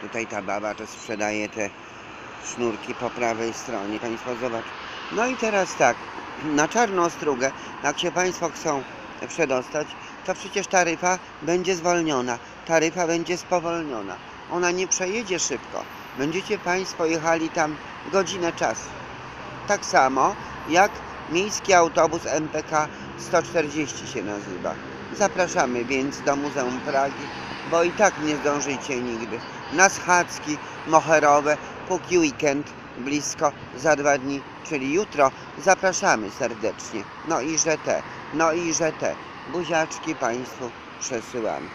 Tutaj ta baba to sprzedaje te sznurki po prawej stronie. Państwo zobacz. No i teraz tak, na czarną strugę, jak się Państwo chcą przedostać, to przecież taryfa będzie zwolniona. Taryfa będzie spowolniona. Ona nie przejedzie szybko. Będziecie Państwo jechali tam godzinę czasu. Tak samo jak miejski autobus MPK 140 się nazywa. Zapraszamy więc do Muzeum Pragi, bo i tak nie zdążycie nigdy. Na schadzki moherowe, póki weekend blisko za dwa dni, czyli jutro, zapraszamy serdecznie. No i że te, no i że te buziaczki Państwu przesyłamy.